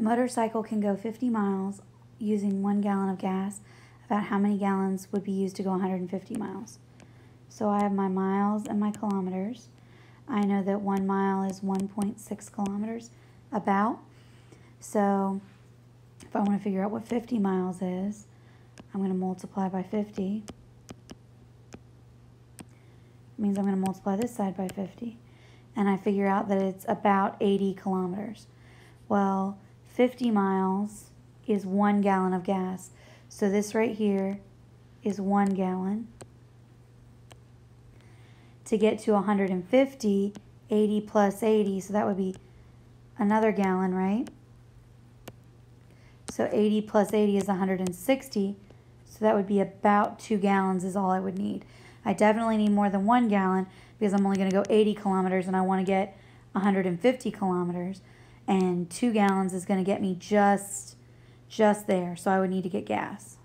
A motorcycle can go 50 miles using one gallon of gas. About how many gallons would be used to go 150 miles? So I have my miles and my kilometers. I know that one mile is 1.6 kilometers, about. So if I want to figure out what 50 miles is, I'm going to multiply by 50. It means I'm going to multiply this side by 50. And I figure out that it's about 80 kilometers. Well, 50 miles is one gallon of gas. So this right here is one gallon. To get to 150, 80 plus 80, so that would be another gallon, right? So 80 plus 80 is 160. So that would be about two gallons is all I would need. I definitely need more than one gallon because I'm only going to go 80 kilometers and I want to get 150 kilometers. And two gallons is going to get me just, just there. So I would need to get gas.